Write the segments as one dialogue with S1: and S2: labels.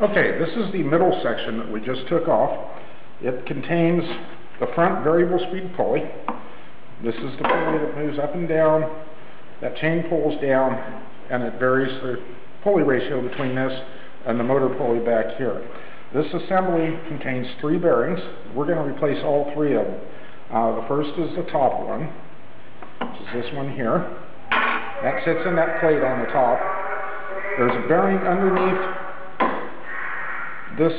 S1: Okay, this is the middle section that we just took off. It contains the front variable speed pulley. This is the pulley that moves up and down. That chain pulls down and it varies the pulley ratio between this and the motor pulley back here. This assembly contains three bearings. We're going to replace all three of them. Uh, the first is the top one, which is this one here. That sits in that plate on the top. There's a bearing underneath this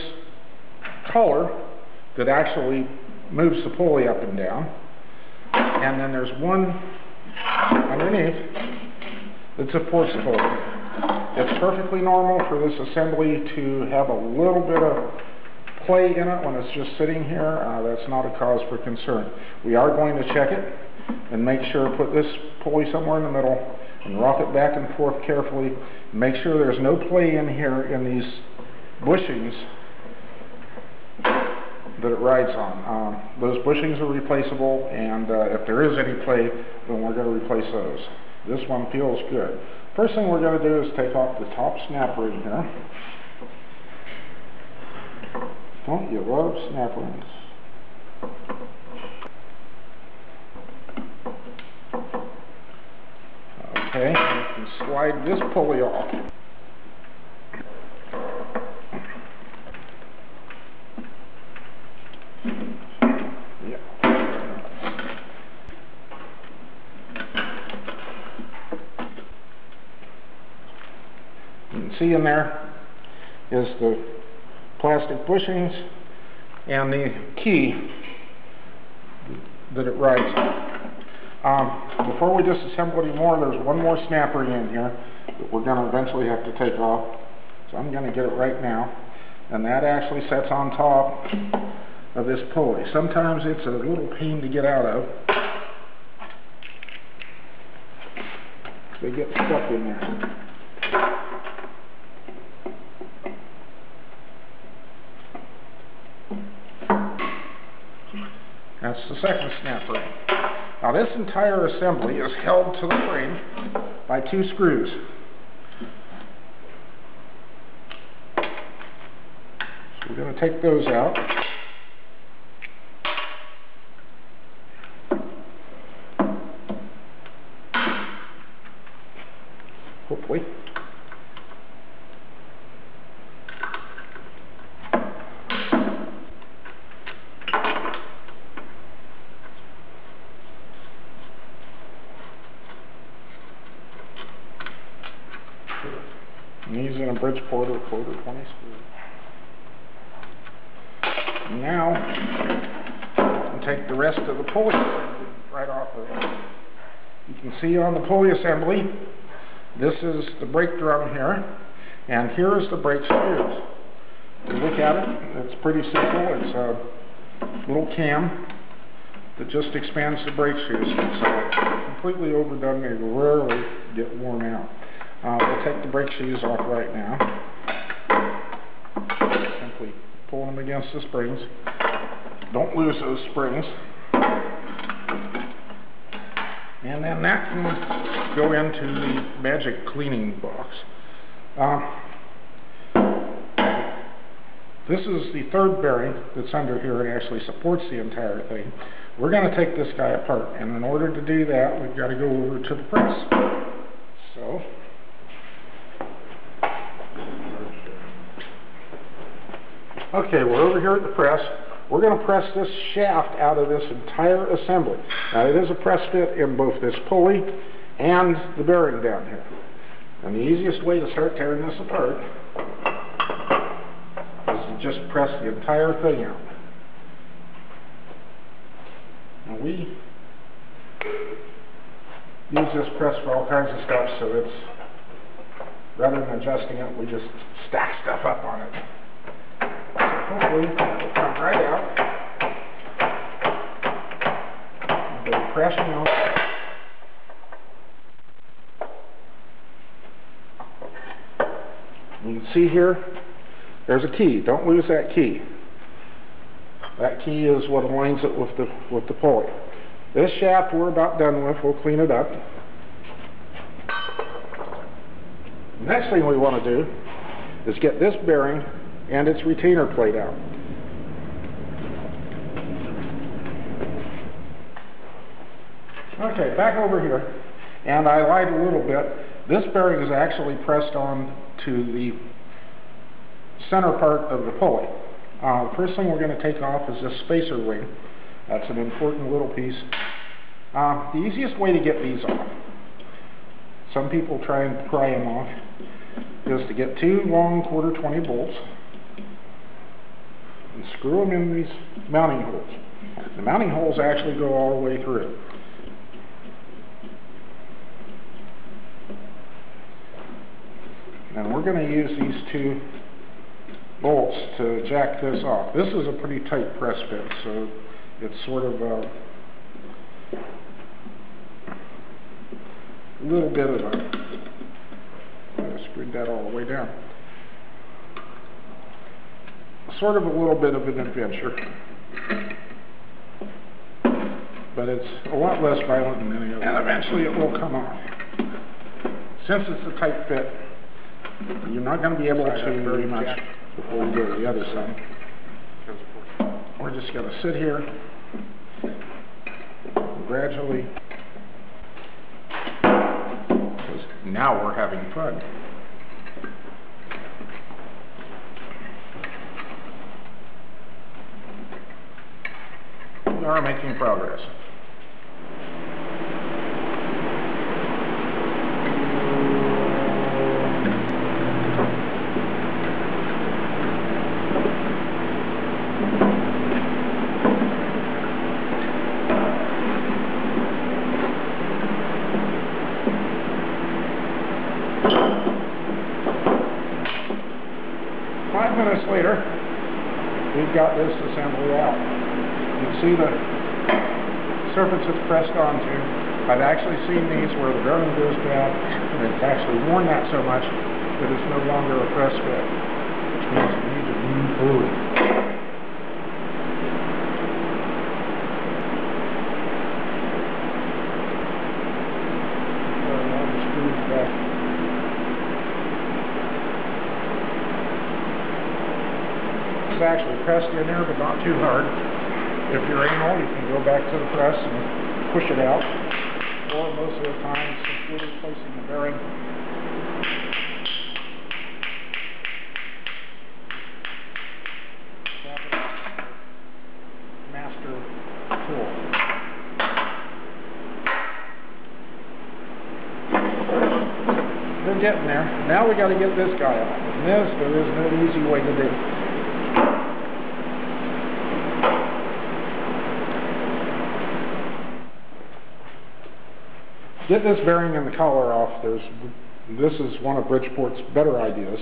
S1: collar that actually moves the pulley up and down. And then there's one underneath that supports the pulley. It's perfectly normal for this assembly to have a little bit of play in it when it's just sitting here. Uh, that's not a cause for concern. We are going to check it and make sure, put this pulley somewhere in the middle and rock it back and forth carefully. Make sure there's no play in here in these bushings that it rides on. Um, those bushings are replaceable, and uh, if there is any play, then we're going to replace those. This one feels good. First thing we're going to do is take off the top snap ring here. Don't you love snap rings? Okay, you can slide this pulley off. You can see in there is the plastic bushings and the key that it rides. Um, before we disassemble any more, there's one more snapper in here that we're going to eventually have to take off. So I'm going to get it right now. And that actually sets on top of this pulley. Sometimes it's a little pain to get out of. They get stuck in there. Second snap ring. Now this entire assembly is held to the frame by two screws. So we're going to take those out. I'm using a Bridgeport or quarter 20 screw. Now, I'll take the rest of the pulley right off of it. You can see on the pulley assembly, this is the brake drum here, and here is the brake screws. You look at it, it's pretty simple. It's a little cam that just expands the brake shoes. It's completely overdone. They rarely get worn out. Uh, we'll take the brake shoes off right now. Simply pull them against the springs. Don't lose those springs. And then that can go into the magic cleaning box. Uh, this is the third bearing that's under here. It actually supports the entire thing. We're going to take this guy apart, and in order to do that, we've got to go over to the press. So, Okay, we're over here at the press. We're going to press this shaft out of this entire assembly. Now it is a press fit in both this pulley and the bearing down here. And the easiest way to start tearing this apart is to just press the entire thing out. Now we use this press for all kinds of stuff, so it's, rather than adjusting it, we just stack stuff up on it it will come right out. Go crashing out. You can see here, there's a key. Don't lose that key. That key is what aligns it with the with the pulley. This shaft we're about done with. We'll clean it up. Next thing we want to do is get this bearing and its retainer plate out. Okay, back over here, and I lied a little bit. This bearing is actually pressed on to the center part of the pulley. Uh, the first thing we're going to take off is this spacer ring. That's an important little piece. Uh, the easiest way to get these off, some people try and pry them off, is to get two long quarter 20 bolts and screw them in these mounting holes. The mounting holes actually go all the way through. And we're going to use these two bolts to jack this off. This is a pretty tight press fit, so it's sort of a little bit of a, I screwed that all the way down. Sort of a little bit of an adventure. But it's a lot less violent than any other. And eventually it will come off. Since it's a tight fit, you're not going to be able to very much before we go to the other side. We're just going to sit here, gradually, because now we're having fun. We are making progress. Five minutes later, we've got this assembly out. See the surface it's pressed onto. I've actually seen these where the bearing goes bad, and it's actually worn that so much that it's no longer a press fit, which means you need to screws back. It's actually pressed in there, but not too hard. If you're anal, you can go back to the press and push it out. Or most of the time, simply replacing the bearing. Getting there. Now we gotta get this guy off. And this, there is no easy way to do. Get this bearing and the collar off. There's, this is one of Bridgeport's better ideas.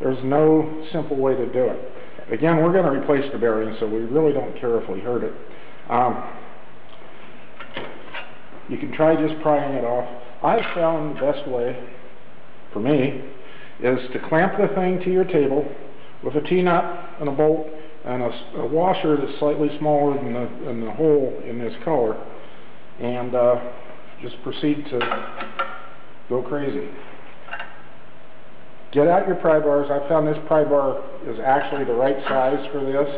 S1: There's no simple way to do it. Again, we're gonna replace the bearing, so we really don't care if we hurt it. Um, you can try just prying it off. I've found the best way, for me, is to clamp the thing to your table with a T-nut and a bolt and a washer that's slightly smaller than the, than the hole in this collar, and uh, just proceed to go crazy. Get out your pry bars. I found this pry bar is actually the right size for this.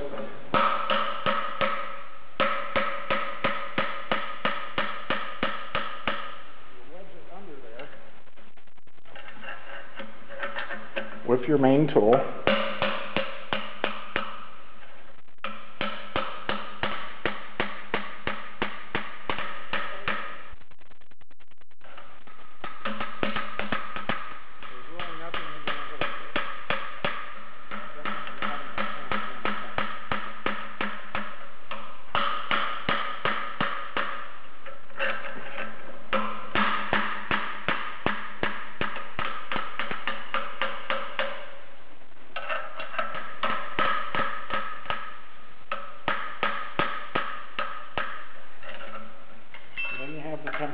S1: With your main tool.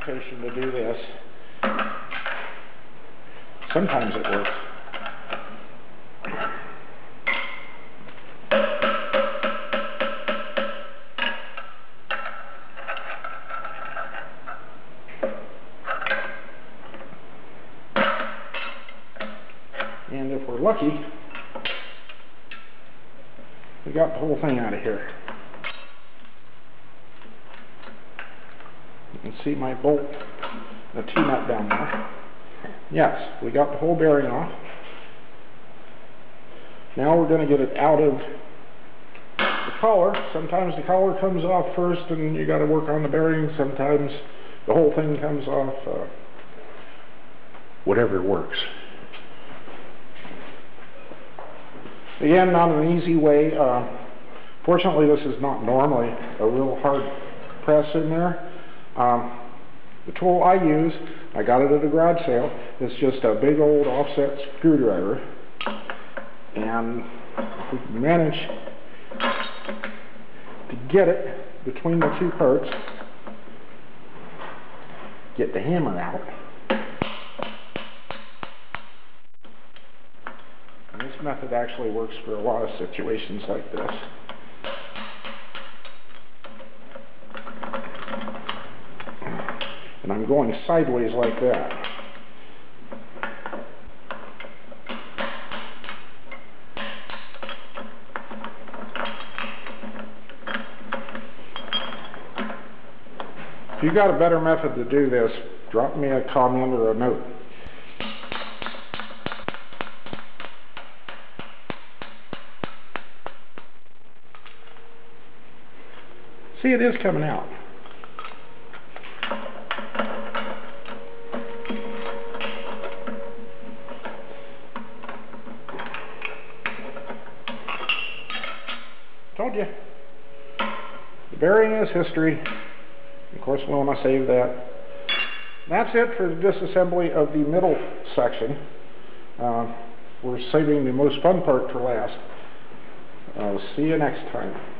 S1: To do this. Sometimes it works. And if we're lucky, we got the whole thing out of here. You can see my bolt, the T-nut down there. Yes, we got the whole bearing off. Now we're going to get it out of the collar. Sometimes the collar comes off first and you got to work on the bearing. Sometimes the whole thing comes off. Uh, whatever works. Again, not an easy way. Uh, fortunately, this is not normally a real hard press in there. Um, the tool I use, I got it at a garage sale, It's just a big old offset screwdriver. And if we can manage to get it between the two parts, get the hammer out. And this method actually works for a lot of situations like this. And I'm going sideways like that. If you got a better method to do this, drop me a comment or a note. See, it is coming out. You. The bearing is history. Of course, we want to save that. That's it for the disassembly of the middle section. Uh, we're saving the most fun part for last. Uh, see you next time.